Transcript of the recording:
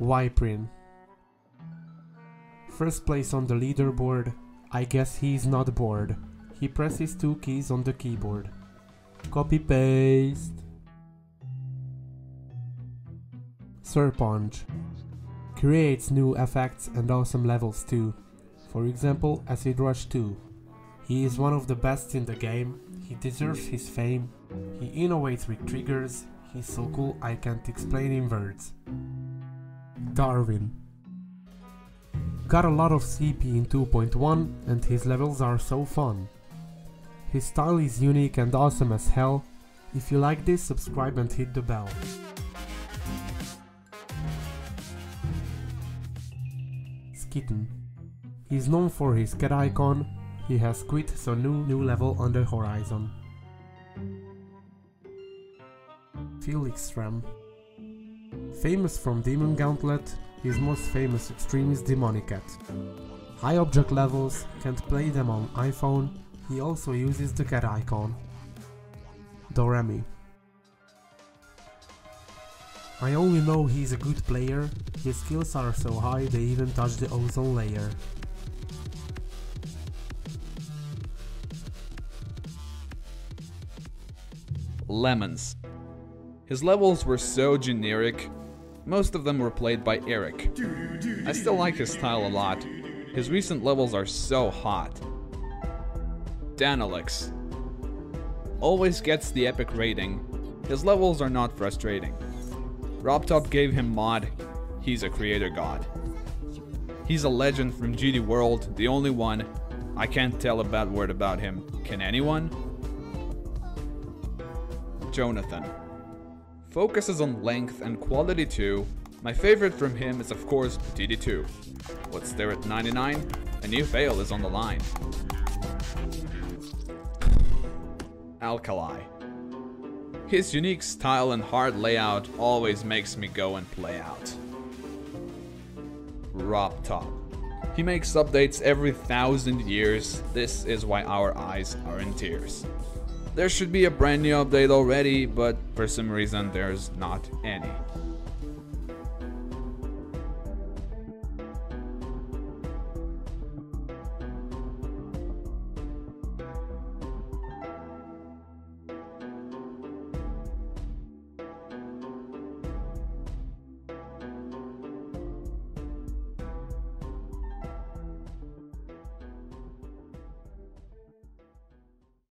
ViPriN. First place on the leaderboard. I guess he's not bored. He presses two keys on the keyboard. Copy paste. Serponge. Creates new effects and awesome levels too. For example, Acid Rush 2. He is one of the best in the game, he deserves his fame, he innovates with triggers, he's so cool I can't explain in words. Darwin. Got a lot of CP in 2.1 and his levels are so fun. His style is unique and awesome as hell. If you like this, subscribe and hit the bell. Skitten. He's known for his cat icon, he has quit so new new level on the horizon. F3lixsram. Famous from Demon Gauntlet, his most famous extreme is Demonicat. High object levels, can't play them on iPhone, he also uses the cat icon. Dorami. I only know he's a good player, his skills are so high they even touch the ozone layer. Lemons. His levels were so generic, most of them were played by Eric. I still like his style a lot. His recent levels are so hot. Danolex. Always gets the epic rating. His levels are not frustrating. RobTop gave him mod. He's a creator god. He's a legend from GD World, the only one. I can't tell a bad word about him. Can anyone? Jonathan. Focuses on length and quality too. My favorite from him is of course DD2. What's there at 99? A new fail is on the line. Alkali. His unique style and hard layout always makes me go and play out. RobTop. He makes updates every thousand years. This is why our eyes are in tears. There should be a brand new update already, but for some reason there's not any.